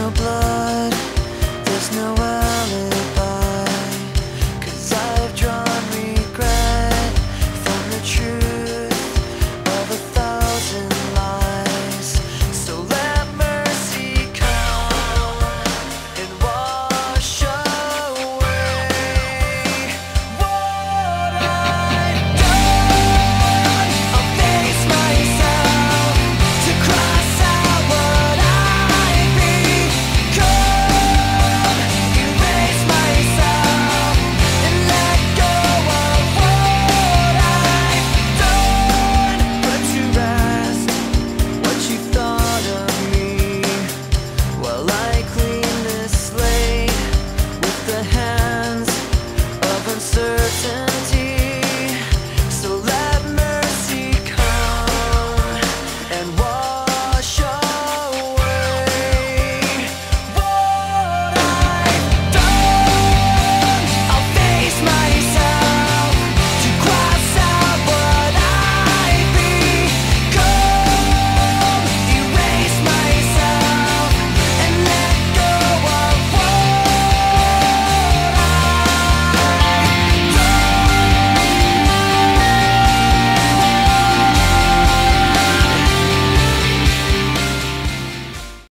no blood, there's no